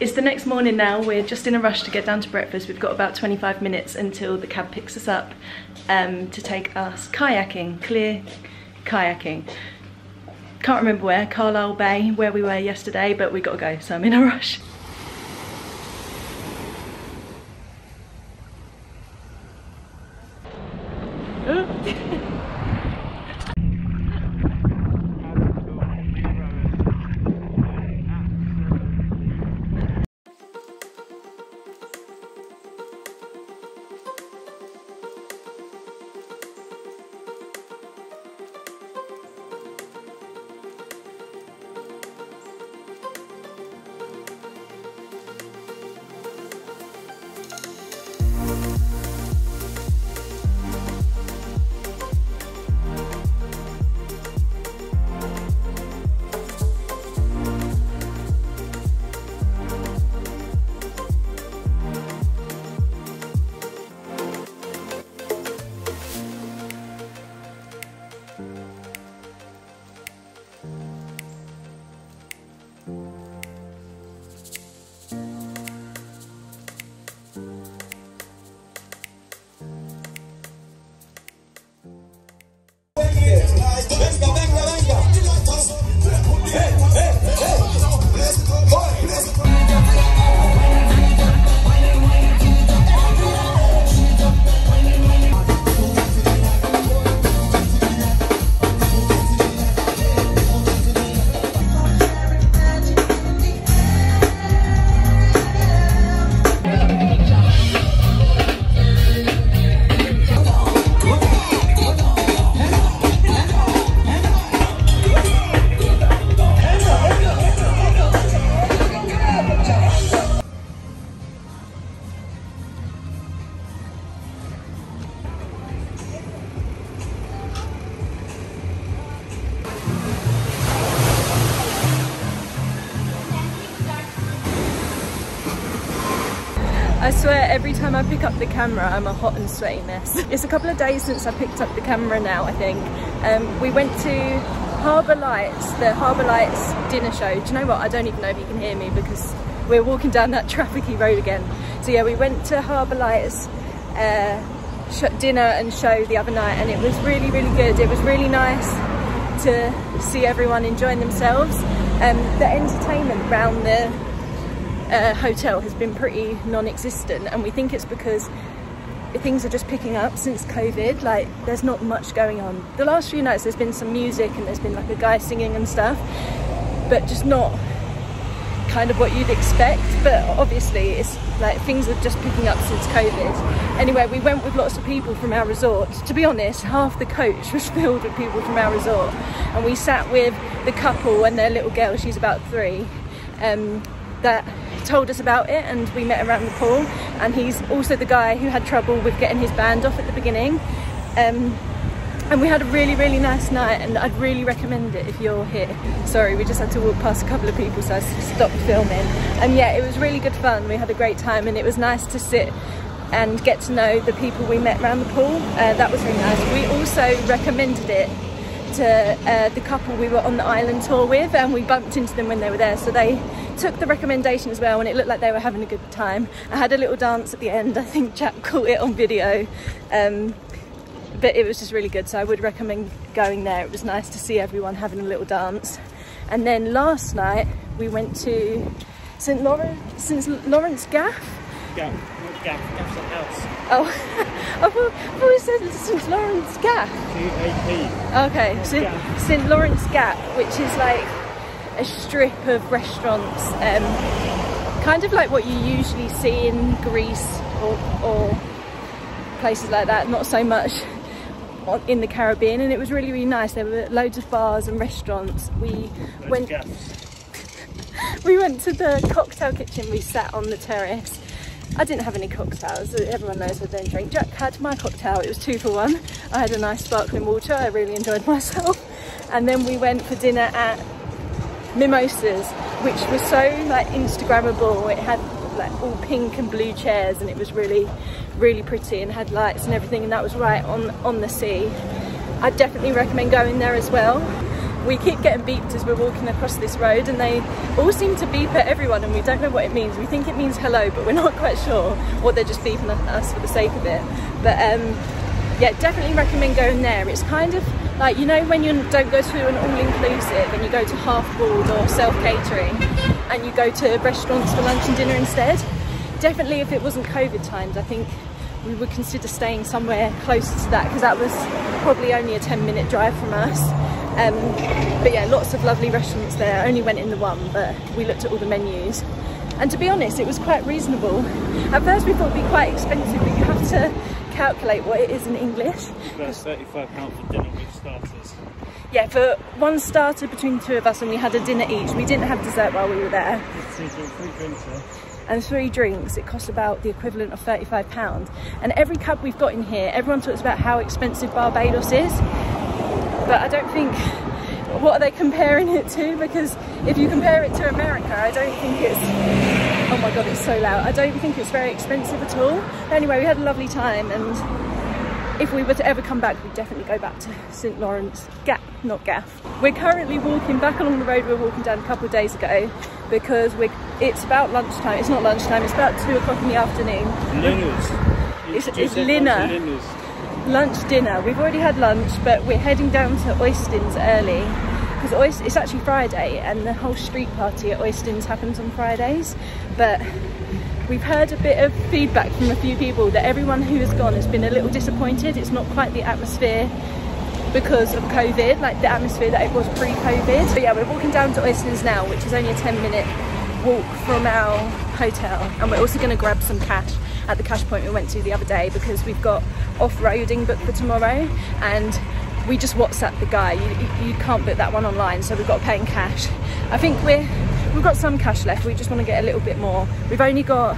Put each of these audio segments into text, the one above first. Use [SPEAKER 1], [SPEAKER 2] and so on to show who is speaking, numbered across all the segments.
[SPEAKER 1] It's the next morning now, we're just in a rush to get down to breakfast. We've got about 25 minutes until the cab picks us up um, to take us kayaking, clear kayaking. Can't remember where, Carlisle Bay, where we were yesterday, but we gotta go, so I'm in a rush. I swear every time I pick up the camera I'm a hot and sweaty mess. It's a couple of days since I picked up the camera now I think. Um, we went to Harbour Lights, the Harbour Lights dinner show. Do you know what? I don't even know if you can hear me because we're walking down that trafficy road again. So yeah, we went to Harbour Lights uh, dinner and show the other night and it was really, really good. It was really nice to see everyone enjoying themselves. Um, the entertainment around the uh, hotel has been pretty non-existent and we think it's because things are just picking up since COVID. Like there's not much going on. The last few nights there's been some music and there's been like a guy singing and stuff but just not kind of what you'd expect. But obviously it's like things are just picking up since COVID. Anyway we went with lots of people from our resort. To be honest half the coach was filled with people from our resort and we sat with the couple and their little girl she's about three um, that told us about it and we met around the pool. And he's also the guy who had trouble with getting his band off at the beginning. Um, and we had a really really nice night and I'd really recommend it if you're here. Sorry we just had to walk past a couple of people so I stopped filming. And yeah it was really good fun. We had a great time and it was nice to sit and get to know the people we met around the pool. Uh, that was really nice. We also recommended it to uh, the couple we were on the island tour with and we bumped into them when they were there. So they took the recommendation as well and it looked like they were having a good time. I had a little dance at the end. I think Jack caught it on video. Um, but it was just really good. So I would recommend going there. It was nice to see everyone having a little dance. And then last night we went to St Lawrence St Lawrence Gaff.
[SPEAKER 2] Gaff, not Gaff, Gaff's a house.
[SPEAKER 1] oh I thought, I thought it said St Lawrence Gaff.
[SPEAKER 2] G-A-P.
[SPEAKER 1] Okay. St Lawrence Gap, which is like a strip of restaurants, um, kind of like what you usually see in Greece or, or places like that, not so much in the Caribbean. And it was really, really nice. There were loads of bars and restaurants. We went, we went to the cocktail kitchen. We sat on the terrace. I didn't have any cocktails. Everyone knows I don't drink. Jack had my cocktail. It was two for one. I had a nice sparkling water. I really enjoyed myself. And then we went for dinner at Mimosas, which was so like Instagrammable. It had like all pink and blue chairs, and it was really, really pretty and had lights and everything. And that was right on on the sea. I definitely recommend going there as well. we keep getting beeped as we're walking across this road and they all seem to beep at everyone and we don't know what it means. We think it means hello, but we're not quite sure, or they're just beeping at us for the sake of it. But um, yeah, definitely recommend going there. It's kind of like, you know, when you don't go to an all-inclusive and you go to half-board or self-catering and you go to restaurants for lunch and dinner instead. Definitely if it wasn't COVID times, I think we would consider staying somewhere closer to that because that was probably only a 10 minute drive from us. Um, but yeah, lots of lovely restaurants there. I only went in the one, but we looked at all the menus. And to be honest, it was quite reasonable. At first we thought it'd be quite expensive, but you have to calculate what it is in English.
[SPEAKER 2] That's £35 for dinner with starters.
[SPEAKER 1] Yeah, for one starter between the two of us and we had a dinner each. We didn't have dessert while we were there.
[SPEAKER 2] Three drinks, yeah.
[SPEAKER 1] and three drinks, it cost about the equivalent of £35. And every cab we've got in here, everyone talks about how expensive Barbados is. But I don't think, what are they comparing it to? Because if you compare it to America, I don't think it's, oh my God, it's so loud. I don't think it's very expensive at all. But anyway, we had a lovely time and if we were to ever come back, we'd definitely go back to St Lawrence, Gap, not Gaff. We're currently walking back along the road we were walking down a couple of days ago because we're, it's about lunchtime. It's not lunchtime, it's about two o'clock in the afternoon.
[SPEAKER 2] Linners.
[SPEAKER 1] It's- it's Linner.
[SPEAKER 2] lunch.
[SPEAKER 1] Lunch, dinner. We've already had lunch, but we're heading down to Oistins early because it's actually Friday and the whole street party at Oistins happens on Fridays. But we've heard a bit of feedback from a few people that everyone who has gone has been a little disappointed. It's not quite the atmosphere because of COVID, like the atmosphere that it was pre-COVID. So yeah, we're walking down to Oistins now, which is only a 10 minute walk from our hotel. And we're also gonna grab some cash at the cash point we went to the other day because we've got off-roading booked for tomorrow and we just WhatsApp the guy. You, you, can't book that one online, so we've got to pay in cash. I think we're, we've got some cash left. We just want to get a little bit more. We've only got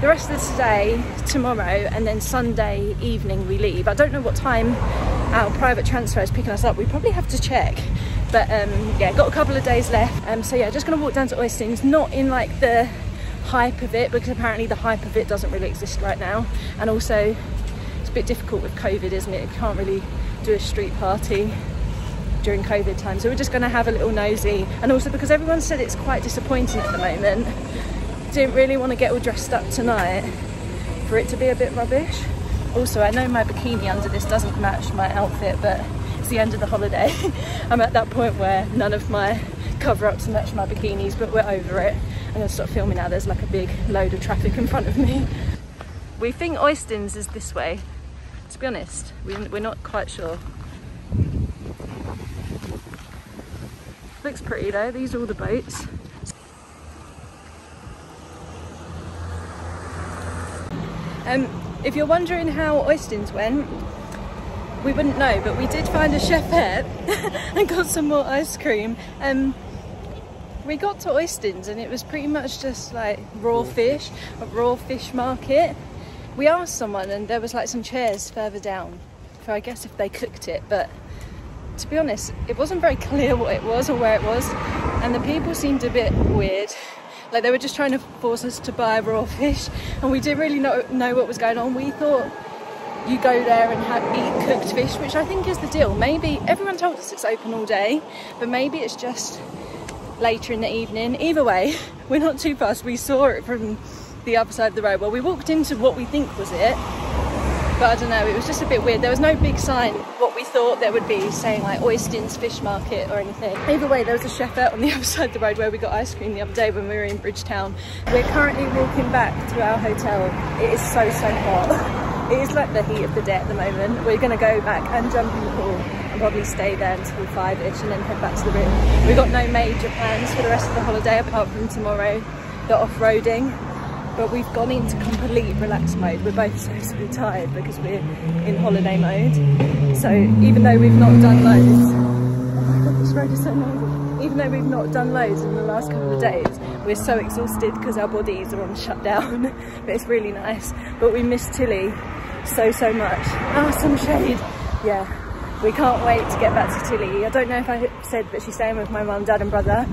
[SPEAKER 1] the rest of the today, tomorrow, and then Sunday evening we leave. I don't know what time our private transfer is picking us up. We probably have to check. But um, yeah, got a couple of days left. Um, so yeah, just gonna walk down to Oistins, not in like the hype of it, because apparently the hype of it doesn't really exist right now. And also, it's a bit difficult with COVID, isn't it? You can't really do a street party during COVID time. So we're just gonna have a little nosy. And also because everyone said it's quite disappointing at the moment, didn't really want to get all dressed up tonight for it to be a bit rubbish. Also, I know my bikini under this doesn't match my outfit, but it's the end of the holiday. I'm at that point where none of my cover-ups match my bikinis, but we're over it. I'm gonna stop filming now. There's like a big load of traffic in front of me. We think Oistins is this way. To be honest, we, we're not quite sure. Looks pretty though. These are all the boats. Um, if you're wondering how Oistins went, we wouldn't know, but we did find a Chefette and got some more ice cream. Um, we got to Oistins and it was pretty much just like raw fish, a raw fish market. We asked someone and there was like some chairs further down for I guess if they cooked it, but to be honest, it wasn't very clear what it was or where it was, and the people seemed a bit weird. Like they were just trying to force us to buy raw fish, and we didn't really know, know what was going on. We thought you go there and have, eat cooked fish, which I think is the deal. Maybe everyone told us it's open all day, but maybe it's just later in the evening. Either way, we're not too fast. We saw it from the other side of the road. Well, we walked into what we think was it, but I don't know, it was just a bit weird. There was no big sign, what we thought there would be, saying like Oistins Fish Market or anything. Either way, there was a Chefette on the other side of the road where we got ice cream the other day when we were in Bridgetown. We're currently walking back to our hotel. It is so, so hot. It is like the heat of the day at the moment. We're gonna go back and jump in the pool and probably stay there until five-ish and then head back to the room. We've got no major plans for the rest of the holiday apart from tomorrow, the off-roading but we've gone into complete relax mode. We're both so, so tired because we're in holiday mode. So even though we've not done loads, oh my god, this road is so noisy. Even though we've not done loads in the last couple of days, we're so exhausted because our bodies are on shutdown. but it's really nice. But we miss Tilly so, so much. Ah, some shade. Yeah, we can't wait to get back to Tilly. I don't know if I said, but she's staying with my mum, dad and brother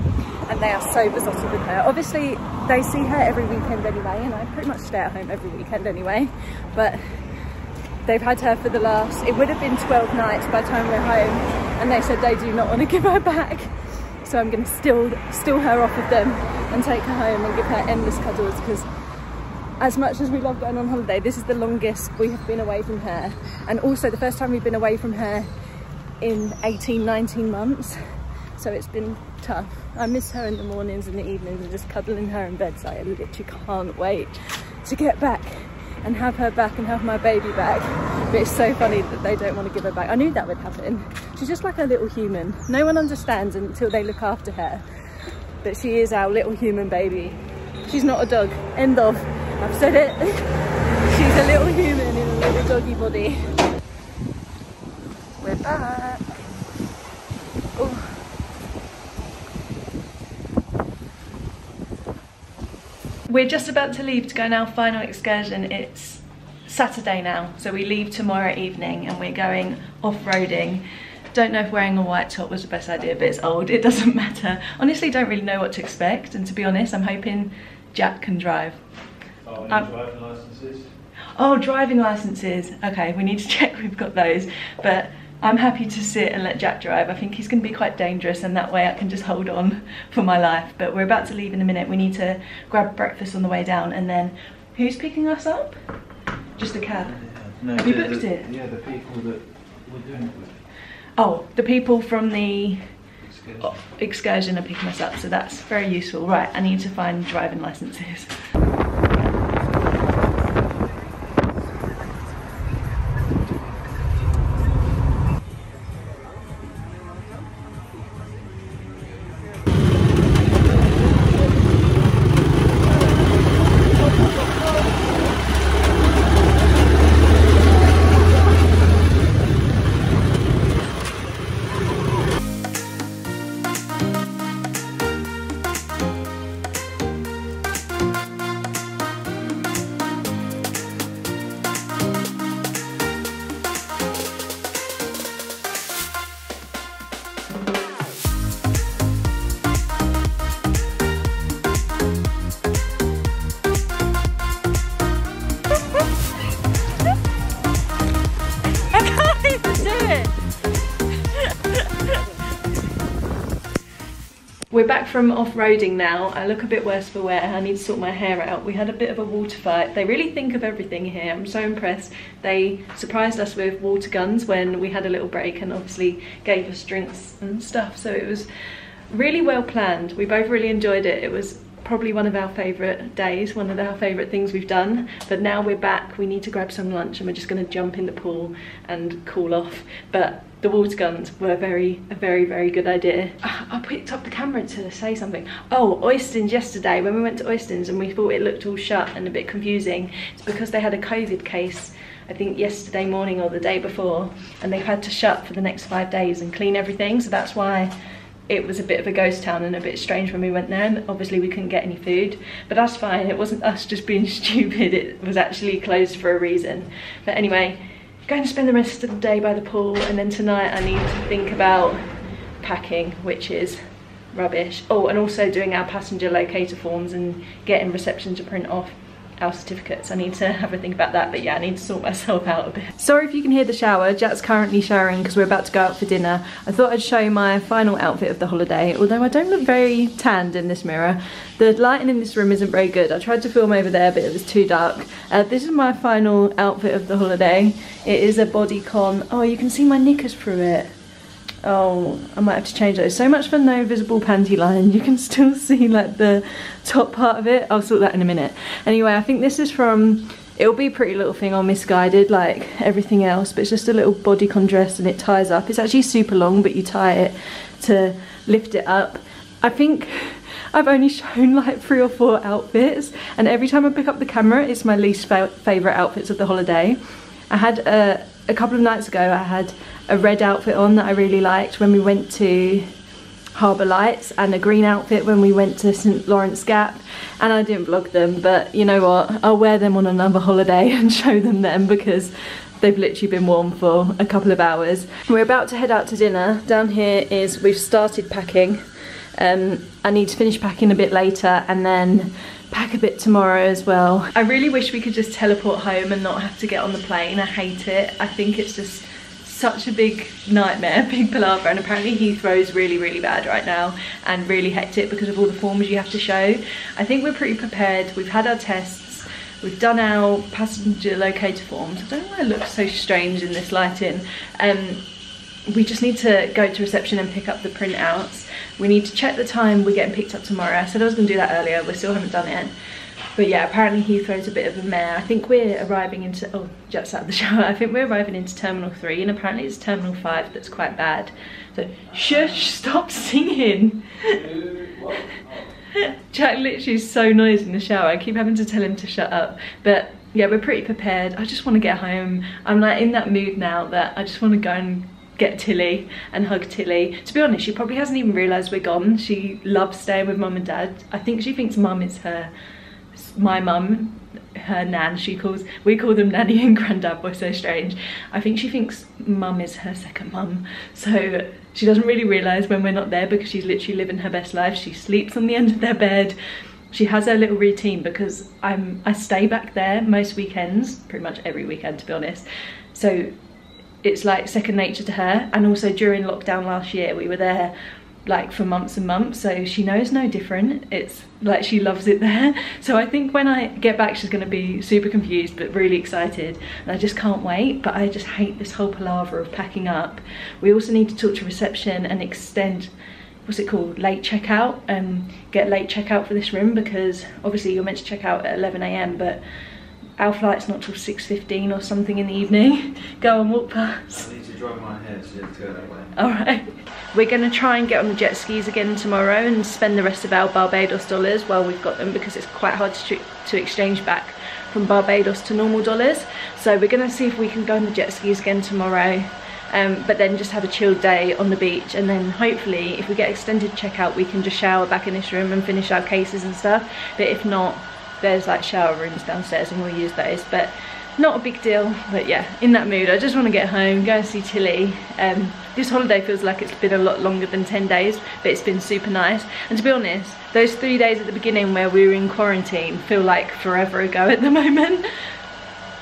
[SPEAKER 1] and they are so besotted with her. Obviously, they see her every weekend anyway, and I pretty much stay at home every weekend anyway, but they've had her for the last, it would have been 12 nights by the time we're home, and they said they do not want to give her back. So I'm going to steal, steal her off of them and take her home and give her endless cuddles because as much as we love going on holiday, this is the longest we have been away from her. And also the first time we've been away from her in 18, 19 months. So it's been tough. I miss her in the mornings and the evenings and just cuddling her in bed. So I literally can't wait to get back and have her back and have my baby back. But it's so funny that they don't want to give her back. I knew that would happen. She's just like a little human. No one understands until they look after her. But she is our little human baby. She's not a dog. End of. I've said it. She's a little human in a little doggy body. We're back. We're just about to leave to go on our final excursion. It's Saturday now, so we leave tomorrow evening and we're going off-roading. Don't know if wearing a white top was the best idea, but it's old, it doesn't matter. Honestly, don't really know what to expect, and to be honest, I'm hoping Jack can drive.
[SPEAKER 2] Oh,
[SPEAKER 1] Um,
[SPEAKER 2] driving licenses.
[SPEAKER 1] Oh, driving licenses. Okay, we need to check we've got those. But I'm happy to sit and let Jack drive. I think he's going to be quite dangerous and that way I can just hold on for my life. But we're about to leave in a minute. We need to grab breakfast on the way down and then who's picking us up? Just a cab.
[SPEAKER 2] No,
[SPEAKER 1] Have you booked
[SPEAKER 2] the-
[SPEAKER 1] it?
[SPEAKER 2] Yeah, the people that we're doing it with.
[SPEAKER 1] Oh, the people from the
[SPEAKER 2] Excuse
[SPEAKER 1] oh, excursion are picking us up, so that's very useful. Right, I need to find driving licenses. From off-roading now. I look a bit worse for wear. I need to sort my hair out. We had a bit of a water fight. They really think of everything here. I'm so impressed. They surprised us with water guns when we had a little break and obviously gave us drinks and stuff. So it was really well planned. We both really enjoyed it. It was probably one of our favourite days, one of our favourite things we've done. But now we're back, we need to grab some lunch and we're just gonna jump in the pool and cool off. But the water guns were very, a very, very good idea. I picked up the camera to say something. Oh, Oistins yesterday, when we went to Oistins and we thought it looked all shut and a bit confusing, it's because they had a COVID case I think yesterday morning or the day before and they've had to shut for the next five days and clean everything. So that's why it was a bit of a ghost town and a bit strange when we went there. And obviously we couldn't get any food but that's fine. It wasn't us just being stupid. It was actually closed for a reason. But anyway going to spend the rest of the day by the pool and then tonight I need to think about packing which is rubbish. Oh and also doing our passenger locator forms and getting reception to print off our certificates. I need to have a think about that, but yeah, I need to sort myself out a bit. Sorry if you can hear the shower. Jack's currently showering because we're about to go out for dinner. I thought I'd show my final outfit of the holiday, although I don't look very tanned in this mirror. The lighting in this room isn't very good. I tried to film over there, but it was too dark. Uh, this is my final outfit of the holiday. It is a bodycon. Oh, you can see my knickers through it. Oh, I might have to change those. So much for no visible panty line. You can still see like the top part of it. I'll sort that in a minute. Anyway, I think this is from, it'll be PrettyLittleThing on Missguided like everything else, but it's just a little bodycon dress and it ties up. It's actually super long, but you tie it to lift it up. I think I've only shown like three or four outfits and every time I pick up the camera, it's my least fa favourite outfits of the holiday. I had a, a couple of nights ago, I had a red outfit on that I really liked when we went to Harbour Lights and a green outfit when we went to St Lawrence Gap and I didn't vlog them but you know what I'll wear them on another holiday and show them then because they've literally been warm for a couple of hours. We're about to head out to dinner. Down here is we've started packing. Um, I need to finish packing a bit later and then pack a bit tomorrow as well. I really wish we could just teleport home and not have to get on the plane. I hate it. I think it's just such a big nightmare, big palaver, and apparently Heathrow's really, really bad right now and really hectic because of all the forms you have to show. I think we're pretty prepared. We've had our tests. We've done our passenger locator forms. I don't know why it looks so strange in this lighting. Um, we just need to go to reception and pick up the printouts. We need to check the time we're getting picked up tomorrow. I said I was going to do that earlier. We still haven't done it. But yeah, apparently Heathrow's a bit of a mare. I think we're arriving into, oh, just out of the shower. I think we're arriving into Terminal 3 and apparently it's Terminal 5 that's quite bad. So, shush, stop singing. Jack literally is so noisy in the shower. I keep having to tell him to shut up. But yeah, we're pretty prepared. I just want to get home. I'm like in that mood now that I just want to go and get Tilly and hug Tilly. To be honest, she probably hasn't even realised we're gone. She loves staying with mum and dad. I think she thinks mum is her, my mum, her nan. She calls, we call them nanny and granddad, we're so strange. I think she thinks mum is her second mum. So she doesn't really realise when we're not there because she's literally living her best life. She sleeps on the end of their bed. She has her little routine because I'm I stay back there most weekends, pretty much every weekend to be honest. So it's like second nature to her and also during lockdown last year we were there like for months and months so she knows no different. It's like she loves it there. So I think when I get back she's going to be super confused but really excited. And I just can't wait but I just hate this whole palaver of packing up. We also need to talk to reception and extend what's it called late checkout um get late checkout for this room because obviously you're meant to check out at 11 a.m but our flight's not till 6.15 or something in the evening. Go and walk past.
[SPEAKER 2] I need to drive my head so you have to go that way.
[SPEAKER 1] Alright. We're going to try and get on the jet skis again tomorrow and spend the rest of our Barbados dollars while we've got them because it's quite hard to, to exchange back from Barbados to normal dollars. So we're going to see if we can go on the jet skis again tomorrow. Um, but then just have a chilled day on the beach and then hopefully if we get extended checkout we can just shower back in this room and finish our cases and stuff but if not there's like shower rooms downstairs and we'll use those but not a big deal. But yeah in that mood I just want to get home go and see Tilly. Um, this holiday feels like it's been a lot longer than 10 days but it's been super nice. And to be honest those three days at the beginning where we were in quarantine feel like forever ago at the moment.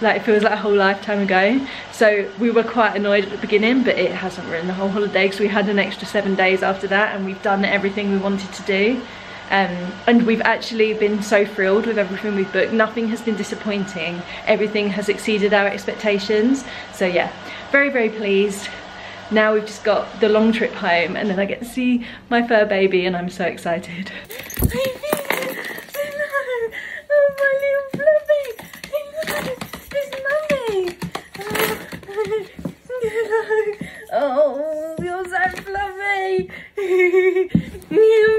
[SPEAKER 1] Like it feels like a whole lifetime ago. So we were quite annoyed at the beginning but it hasn't ruined the whole holiday because we had an extra seven days after that and we've done everything we wanted to do um, and we've actually been so thrilled with everything we've booked nothing has been disappointing everything has exceeded our expectations so yeah very very pleased now we've just got the long trip home and then I get to see my fur baby and I'm so excited Oh, my little fluffy! Oh, you're so fluffy!